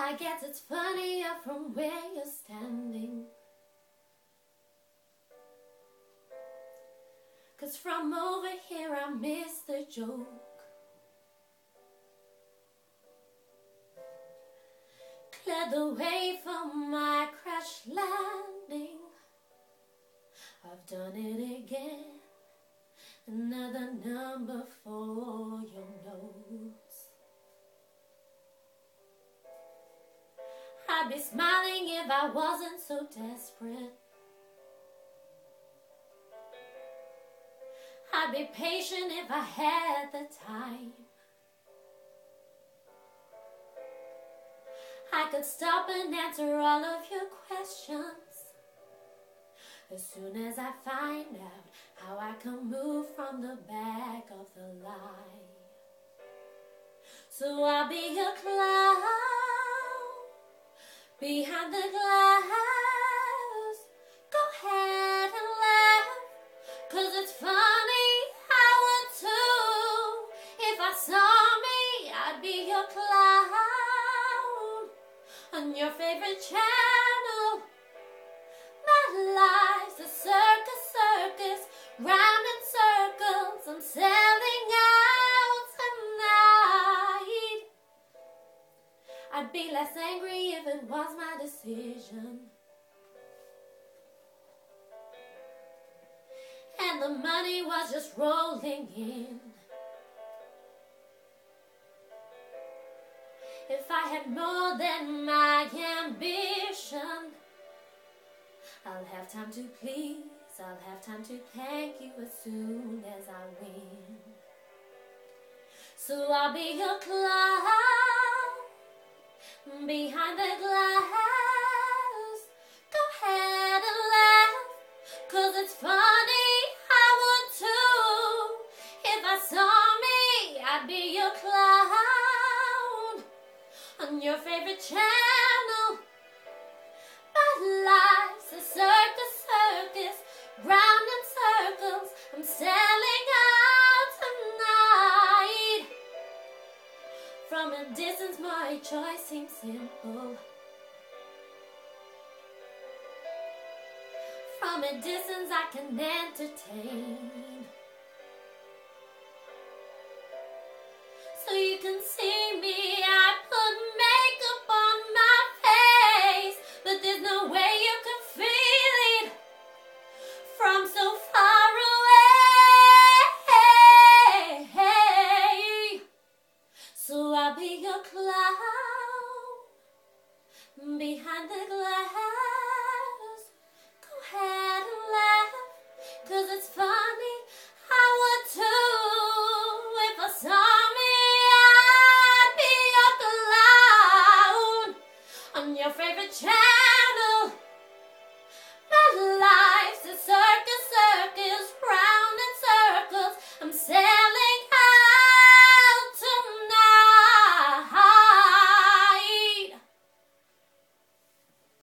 I guess it's funnier from where you're standing. Cause from over here I miss the joke. Clear the way for my crash landing. I've done it again. Another number for I'd be smiling if I wasn't so desperate. I'd be patient if I had the time. I could stop and answer all of your questions as soon as I find out how I can move from the back of the line. So I'll be your clown behind the glass. I'd be less angry if it was my decision. And the money was just rolling in. If I had more than my ambition, I'll have time to please, I'll have time to thank you as soon as I win. So I'll be your clown behind the glass. Go ahead and laugh, cause it's funny, I would too. If I saw me, I'd be your clown on your favorite channel. From a distance, my choice seems simple. From a distance, I can entertain. So you can see